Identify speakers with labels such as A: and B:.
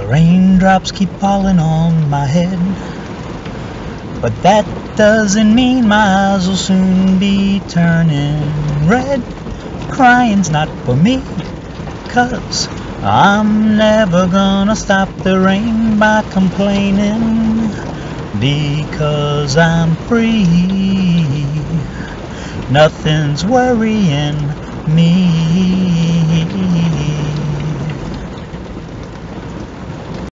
A: The raindrops keep falling on my head. But that doesn't mean my eyes will soon be turning red. Crying's not for me, cause I'm never gonna stop the rain by complaining. Because I'm free, nothing's worrying me.